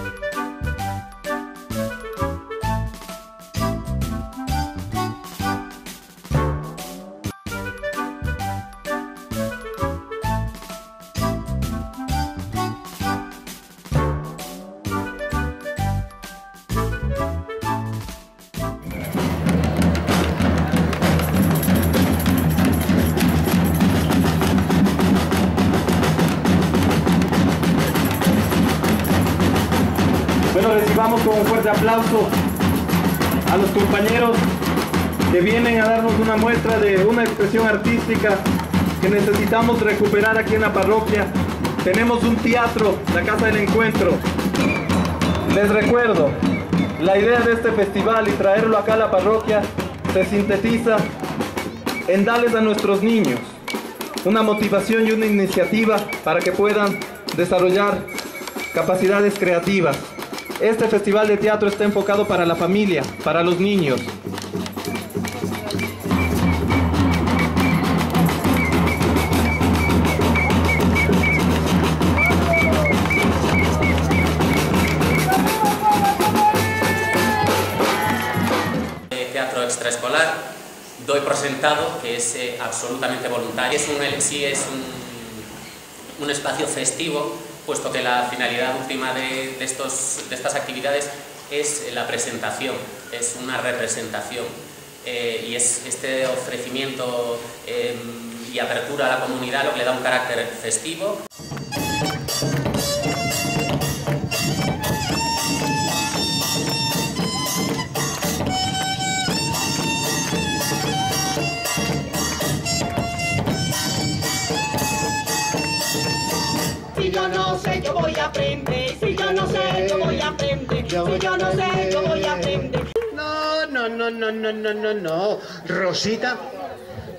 Bueno, recibamos con un fuerte aplauso a los compañeros que vienen a darnos una muestra de una expresión artística que necesitamos recuperar aquí en la parroquia. Tenemos un teatro, la Casa del Encuentro. Les recuerdo, la idea de este festival y traerlo acá a la parroquia se sintetiza en darles a nuestros niños una motivación y una iniciativa para que puedan desarrollar capacidades creativas. Este festival de teatro está enfocado para la familia, para los niños. de teatro extraescolar doy por sentado que es eh, absolutamente voluntario. Es un, sí es un, un espacio festivo, puesto que la finalidad última de, estos, de estas actividades es la presentación, es una representación. Eh, y es este ofrecimiento eh, y apertura a la comunidad lo que le da un carácter festivo. Yo no sé, yo voy a aprender. No, no, no, no, no, no, no, no. Rosita,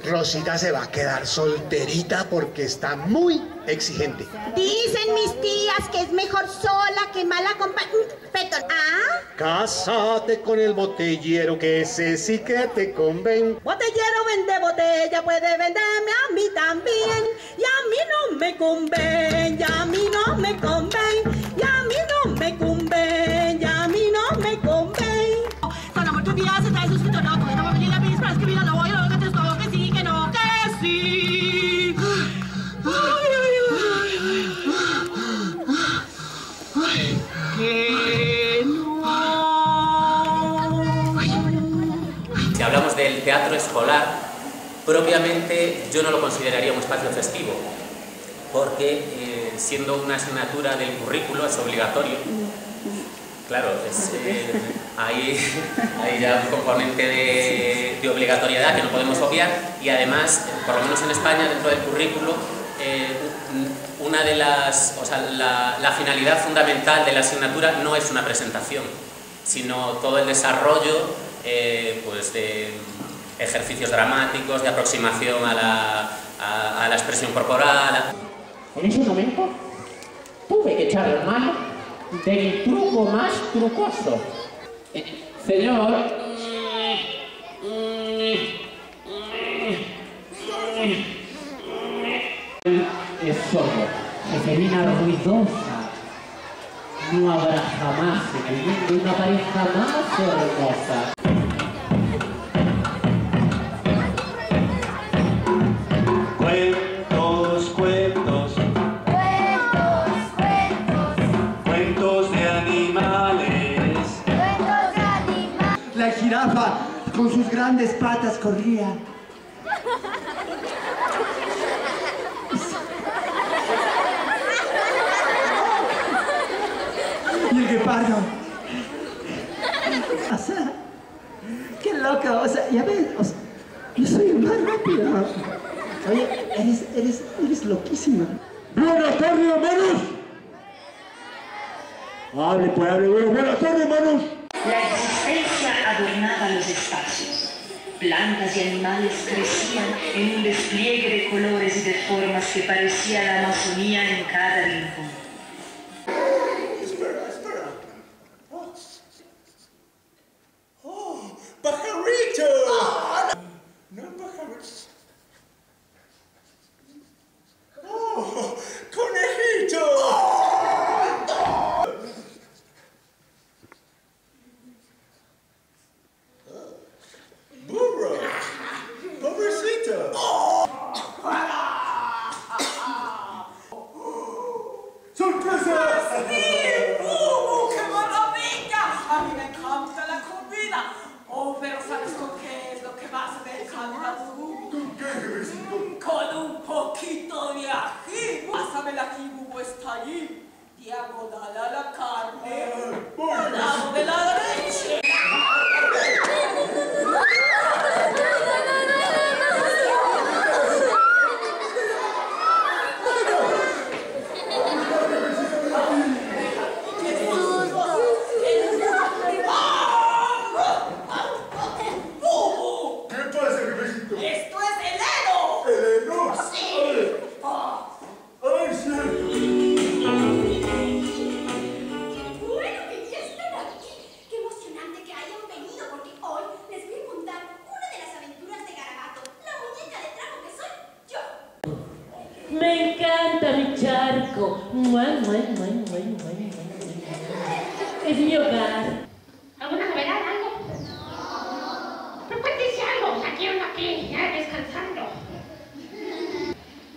Rosita se va a quedar solterita porque está muy exigente. Dicen mis tías que es mejor sola que mal acompañada. Perdón. ¿Ah? Cásate con el botellero que ese sí que te conven. Botellero vende botella, puede venderme a mí también. Y a mí no me conven, y a mí no me conven, y a del teatro escolar, propiamente yo no lo consideraría un espacio festivo, porque eh, siendo una asignatura del currículo es obligatorio. Claro, es, eh, hay, ya un componente de, obligatoriedad que no podemos obviar y además, por lo menos en España, dentro del currículo, eh, un- una de las, o sea, la, la finalidad fundamental de la asignatura no es una presentación, sino todo el desarrollo eh, pues de ejercicios dramáticos, de aproximación a la, la expresión corporal. En ese momento tuve que echar mano del truco más trucoso. Señor. Es sordo. Jefemina ruidosa. No habrá jamás en el mundo una pareja más hermosa. Grandes patas corría. Y el guepardo. O sea, qué loco. O sea, ya ves, o sea, yo soy el más rápido. Oye, eres, eres, eres loquísima. Buenas tardes, hermanos. Hable, pues hable. Buenas tardes, hermanos. Plantas y animales crecían en un despliegue de colores y de formas que parecía la Amazonía en cada rincón. Mua. Es mi hogar. ¿Alguna novedad, algo? Pero cuéntese algo, aquí uno aquí, ya descansando.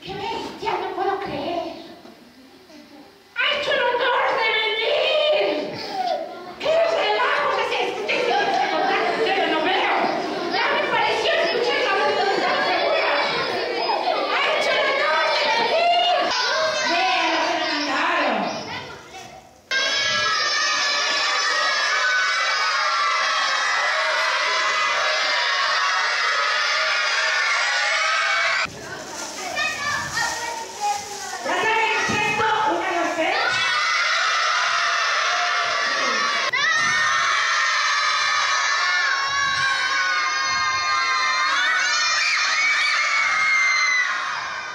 ¡Qué bestia! No puedo creer. ¡Ha hecho el honor de venir! ¡Qué relajos es este! Tengo que contar que ustedes no veo. Ya me pareció escuchar la voz de una segura. ¡Ha hecho el honor de venir! ¡Vean lo que me mandaron! ¿Ya saben hacer esto? ¿Una, dos, tres?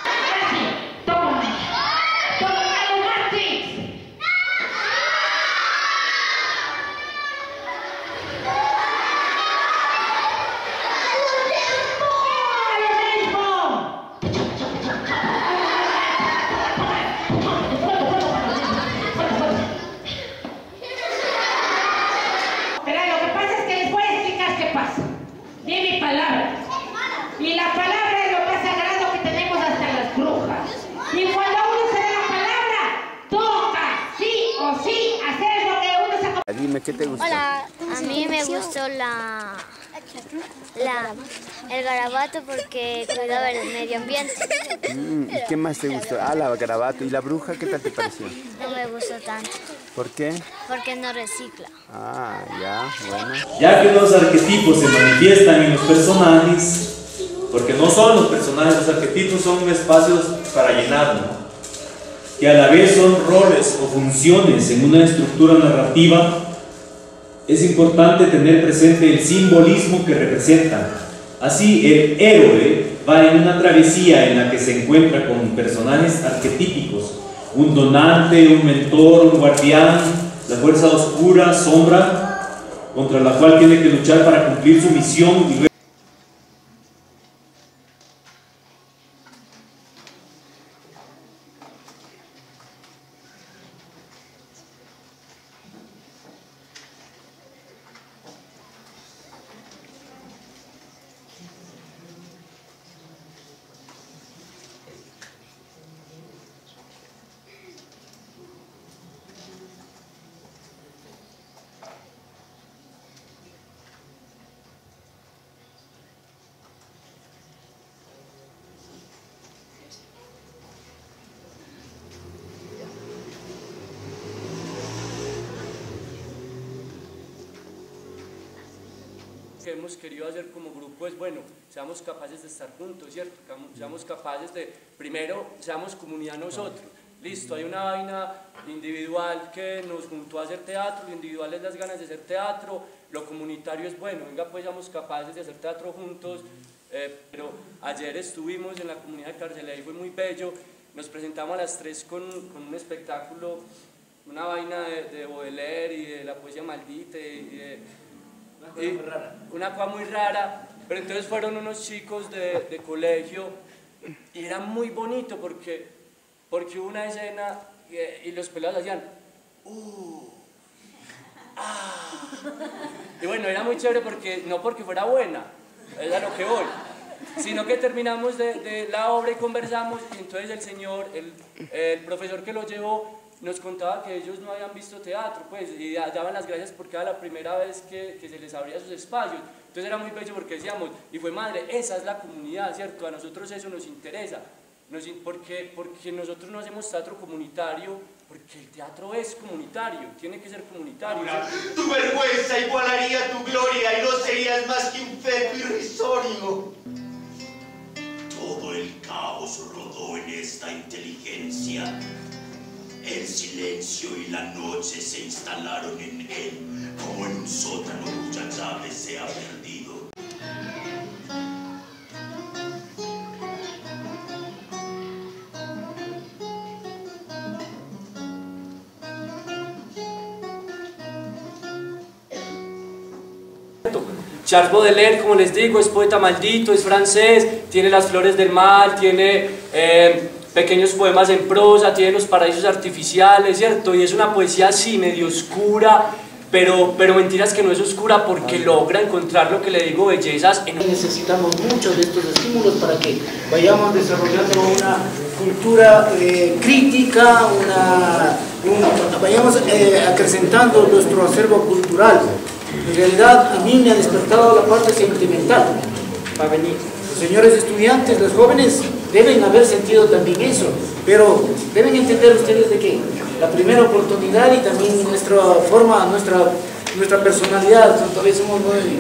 Ahora sí, toma. Toma los Martins. ¡A lo mismo! Pero lo que pasa es que les voy a explicar qué pasa. Di mi palabra. Y la palabra es lo más sagrado que tenemos hasta las brujas. Y cuando uno se da la palabra, toca sí o sí hacer lo que uno se Dime, ¿qué te gusta? Hola, a mí me gustó la, la el garabato porque cuidaba el medio ambiente. Mm, ¿y ¿Qué más te gustó? Ah, la garabato. ¿Y la bruja qué tal te pareció? No me gustó tanto ¿Por qué? porque no recicla. Ah, ya, bueno. Ya que los arquetipos se manifiestan en los personajes, porque no son los personajes, los arquetipos son espacios para llenar, ¿no? que a la vez son roles o funciones en una estructura narrativa, es importante tener presente el simbolismo que representan. Así, el héroe va en una travesía en la que se encuentra con personajes arquetípicos, un donante, un mentor, un guardián, la fuerza oscura, sombra, contra la cual tiene que luchar para cumplir su misión y que hemos querido hacer como grupo es, bueno, seamos capaces de estar juntos, ¿cierto? Seamos capaces de, primero, seamos comunidad nosotros. Listo, hay una vaina individual que nos juntó a hacer teatro, lo individual es las ganas de hacer teatro, lo comunitario es bueno, venga pues seamos capaces de hacer teatro juntos, eh, pero ayer estuvimos en la comunidad de Carcelera y fue muy bello, nos presentamos a las tres con, con un espectáculo, una vaina de, de Baudelaire y de la poesía maldita y de, Una cosa muy rara. una cosa muy rara, pero entonces fueron unos chicos de, de colegio y era muy bonito porque, porque una escena y, y los pelados hacían "Uh, ah". y bueno, era muy chévere porque, no porque fuera buena, es a lo que voy, sino que terminamos de, de la obra y conversamos y entonces el señor, el, el profesor que lo llevó, nos contaba que ellos no habían visto teatro, pues, y da- daban las gracias porque era la primera vez que, que se les abría esos espacios. Entonces era muy bello porque decíamos, y fue madre, esa es la comunidad, ¿cierto? A nosotros eso nos interesa, nos porque, porque nosotros no hacemos teatro comunitario, porque el teatro es comunitario, tiene que ser comunitario. Tu vergüenza igualaría tu gloria y no serías más que un feto irrisorio. Todo el caos rodó en esta inteligencia. El silencio y la noche se instalaron en él, como en un sótano cuya llave se ha perdido. Charles Baudelaire, como les digo, es poeta maldito, es francés, tiene las flores del mal, tiene eh, pequeños poemas en prosa, tiene los paraísos artificiales, ¿cierto? Y es una poesía así, medio oscura, pero, pero mentiras que no es oscura porque logra encontrar lo que le digo, bellezas en Necesitamos muchos de estos estímulos para que vayamos desarrollando una cultura eh, crítica, una, un- vayamos eh, acrecentando nuestro acervo cultural. En realidad a mí me ha despertado la parte sentimental para venir. Los señores estudiantes, los jóvenes, deben haber sentido también eso, pero deben entender ustedes de que la primera oportunidad y también nuestra forma, nuestra, nuestra personalidad, todavía somos muy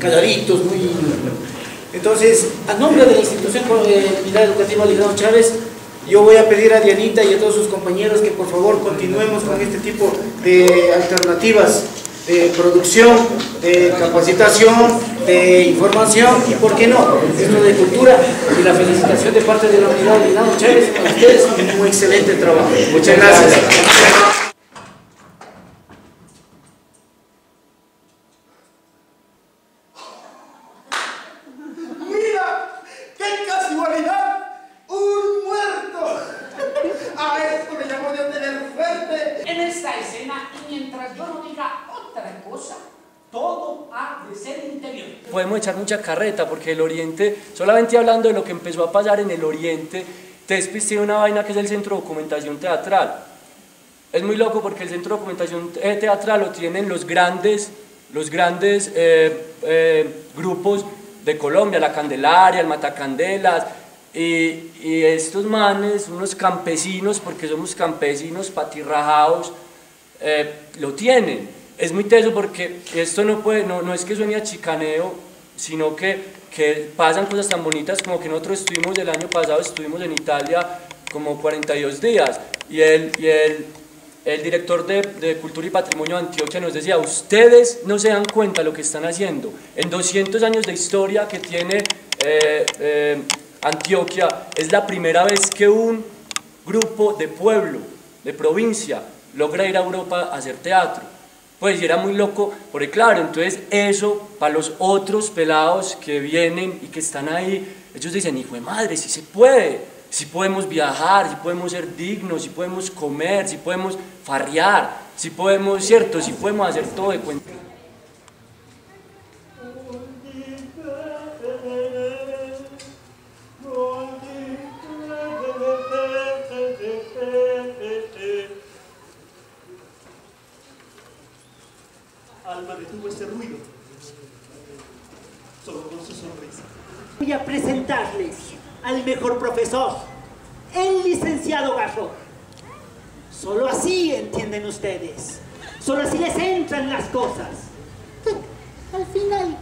calladitos, muy... Entonces, a nombre de la institución eh, Unidad Educativa Ligrado Chávez, yo voy a pedir a Dianita y a todos sus compañeros que por favor continuemos con este tipo de alternativas de producción, de capacitación, de información y, ¿por qué no?, esto de cultura y la felicitación de parte de la Unidad Ligrado Chávez a ustedes, un excelente trabajo. Muchas gracias. ¡Mira! ¡Qué casualidad! ¡Un muerto! A esto me llamo de tener fuerte. En esta escena, y mientras yo no diga otra cosa, todo ha de ser interior. podemos echar mucha carreta porque el Oriente, solamente hablando de lo que empezó a pasar en el Oriente, Tespis tiene una vaina que es el Centro de Documentación Teatral. Es muy loco porque el Centro de Documentación eh, Teatral lo tienen los grandes, los grandes eh, eh, grupos de Colombia, la Candelaria, el Matacandelas, y, y estos manes, unos campesinos, porque somos campesinos patirrajados, eh, lo tienen. Es muy teso porque esto no, puede, no, no es que suene a chicaneo, sino que, que pasan cosas tan bonitas como que nosotros estuvimos el año pasado, estuvimos en Italia como 42 días y el, y el, el director de, de Cultura y Patrimonio de Antioquia nos decía, ustedes no se dan cuenta lo que están haciendo. En 200 años de historia que tiene eh, eh, Antioquia, es la primera vez que un grupo de pueblo, de provincia, logra ir a Europa a hacer teatro. Pues y era muy loco, porque claro, entonces eso para los otros pelados que vienen y que están ahí, ellos dicen, hijo de madre, si se puede, si podemos viajar, si podemos ser dignos, si podemos comer, si podemos farrear, si podemos, cierto, si podemos hacer todo de cuenta. Presentarles al mejor profesor, el licenciado Garro. Solo así entienden ustedes. Solo así les entran las cosas. Al final,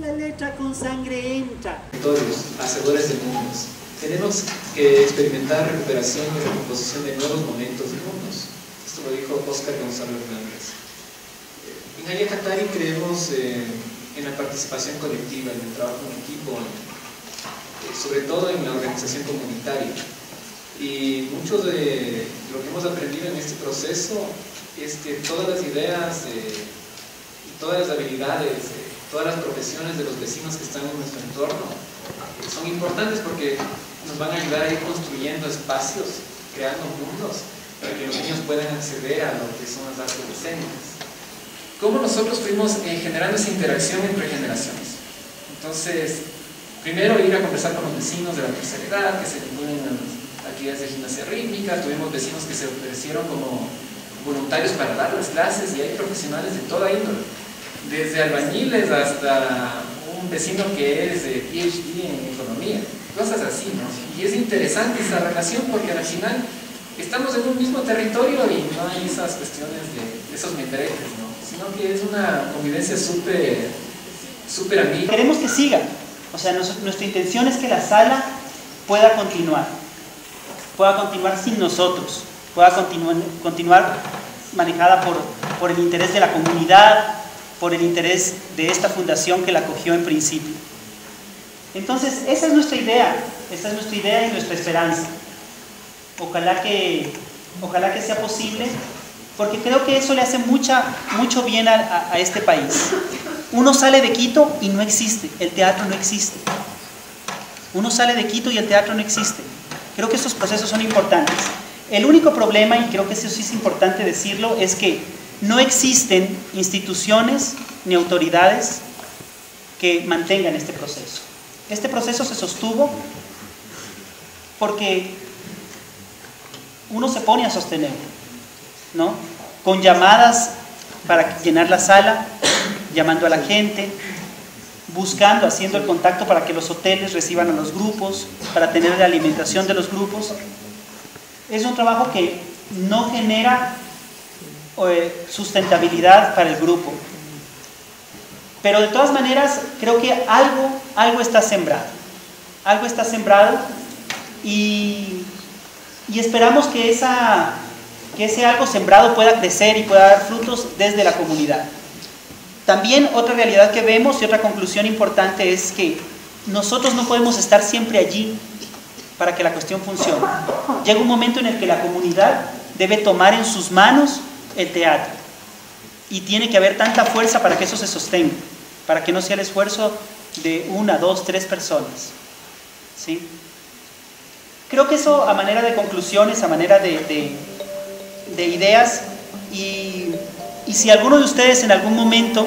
la letra con sangre entra. Territorios, hacedores de mundos. Tenemos que experimentar recuperación y recomposición de nuevos momentos y mundos. Esto lo dijo Oscar Gonzalo Hernández. En Ayacatari creemos eh, en la participación colectiva, en el trabajo en equipo, sobre todo en la organización comunitaria. Y mucho de lo que hemos aprendido en este proceso es que todas las ideas, eh, todas las habilidades, eh, todas las profesiones de los vecinos que están en nuestro entorno eh, son importantes porque nos van a ayudar a ir construyendo espacios, creando mundos, para que los niños puedan acceder a lo que son las artes escénicas. ¿Cómo nosotros fuimos eh, generando esa interacción entre generaciones? Entonces, Primero ir a conversar con los vecinos de la tercera edad, que se vinculen a las actividades de gimnasia rítmica, tuvimos vecinos que se ofrecieron como voluntarios para dar las clases y hay profesionales de toda índole, desde albañiles hasta un vecino que es de PhD en economía, cosas así, ¿no? Y es interesante esa relación porque al final estamos en un mismo territorio y no hay esas cuestiones de esos membretes, ¿no? Sino que es una convivencia súper, súper amiga. Queremos que siga, o sea, nuestra intención es que la sala pueda continuar, pueda continuar sin nosotros, pueda continuar, continuar manejada por, por el interés de la comunidad, por el interés de esta fundación que la acogió en principio. Entonces, esa es nuestra idea, esa es nuestra idea y nuestra esperanza. Ojalá que, ojalá que sea posible, porque creo que eso le hace mucha, mucho bien a- a este país. Uno sale de Quito y no existe, el teatro no existe. Uno sale de Quito y el teatro no existe. Creo que estos procesos son importantes. El único problema, y creo que eso sí es importante decirlo, es que no existen instituciones ni autoridades que mantengan este proceso. Este proceso se sostuvo porque uno se pone a sostenerlo, ¿no? Con llamadas para llenar la sala, llamando a la gente, buscando, haciendo el contacto para que los hoteles reciban a los grupos, para tener la alimentación de los grupos. Es un trabajo que no genera eh, sustentabilidad para el grupo. Pero de todas maneras, creo que algo, algo está sembrado. Algo está sembrado y, y esperamos que, esa, que ese algo sembrado pueda crecer y pueda dar frutos desde la comunidad. También otra realidad que vemos y otra conclusión importante es que nosotros no podemos estar siempre allí para que la cuestión funcione. Llega un momento en el que la comunidad debe tomar en sus manos el teatro y tiene que haber tanta fuerza para que eso se sostenga, para que no sea el esfuerzo de una, dos, tres personas. ¿Sí? Creo que eso a manera de conclusiones, a manera de, de- de ideas, y, y si alguno de ustedes en algún momento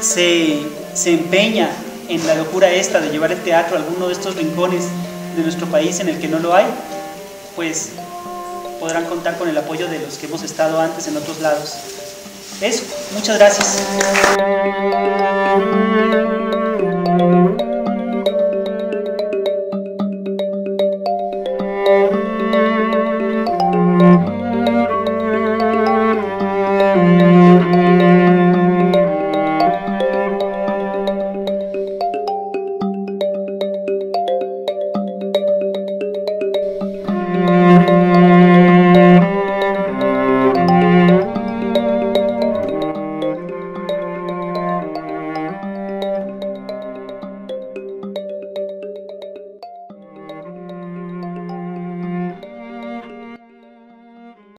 se, se empeña en la locura esta de llevar el teatro a alguno de estos rincones de nuestro país en el que no lo hay, pues podrán contar con el apoyo de los que hemos estado antes en otros lados. Eso, muchas gracias.